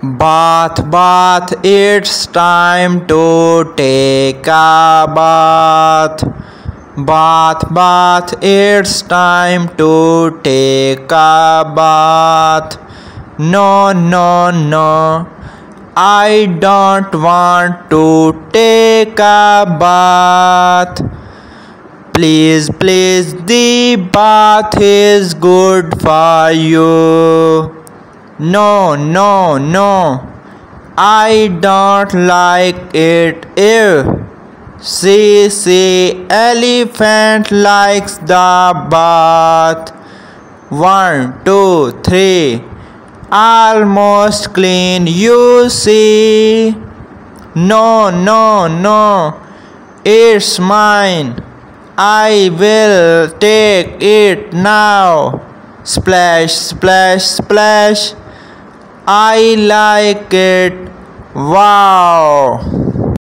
Bath, bath, it's time to take a bath. Bath, bath, it's time to take a bath. No, no, no, I don't want to take a bath. Please, please, the bath is good for you. No, no, no, I don't like it. Ew. See, see, elephant likes the bath. One, two, three. Almost clean, you see. No, no, no, it's mine. I will take it now. Splash, splash, splash. I like it. Wow.